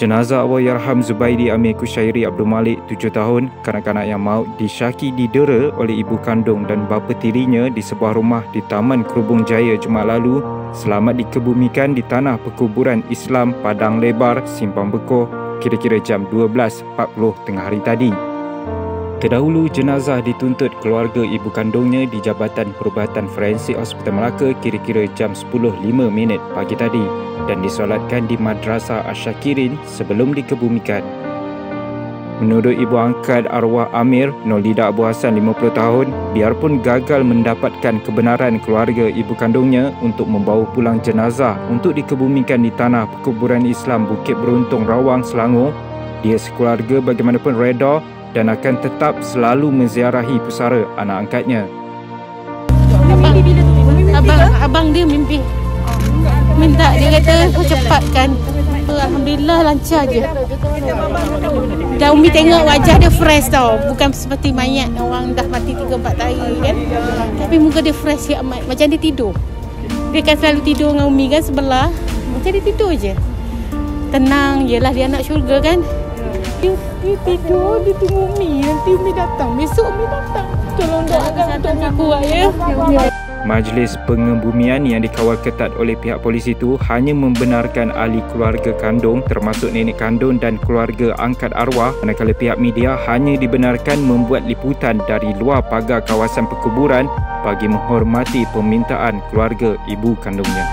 Jenazah Allahyarham Zubaidi Amir Kushairi Abdul Malik, 7 tahun, kanak-kanak yang maut disyaki didera oleh ibu kandung dan bapa tirinya di sebuah rumah di Taman Kerubung Jaya Jumaat lalu selamat dikebumikan di tanah perkuburan Islam Padang Lebar, Simpang Bekoh kira-kira jam 12.40 tengah hari tadi. Terdahulu, jenazah dituntut keluarga ibu kandungnya di Jabatan Perubatan Forensik Hospital Melaka kira-kira jam 10.05 minit pagi tadi dan disolatkan di Madrasah Asyakirin sebelum dikebumikan. Menurut ibu angkat arwah Amir, Nolida Abu Hassan 50 tahun, biarpun gagal mendapatkan kebenaran keluarga ibu kandungnya untuk membawa pulang jenazah untuk dikebumikan di tanah perkuburan Islam Bukit Beruntung Rawang, Selangor, dia sekeluarga bagaimanapun reda dan akan tetap selalu menziarahi pusara anak angkatnya. Abang, abang, abang dia mimpi. Minta dia kata cepatkan Alhamdulillah lancar je. Dan Umi tengok wajah dia fresh tau. Bukan seperti mayat orang dah mati 3-4 hari kan? Tapi muka dia fresh ya amat. Macam dia tidur. Dia kan selalu tidur dengan Umi kan sebelah. Macam dia tidur je. Tenang, yelah dia anak syurga kan dia, dia tidur, dia tunggu Mi. Nanti Mi datang. Besok Mi datang. Tolong doakan untuk Mi kuat ya. Majlis pengebumian yang dikawal ketat oleh pihak polis itu hanya membenarkan ahli keluarga kandung termasuk nenek kandung dan keluarga angkat arwah manakala pihak media hanya dibenarkan membuat liputan dari luar pagar kawasan perkuburan bagi menghormati permintaan keluarga ibu kandungnya.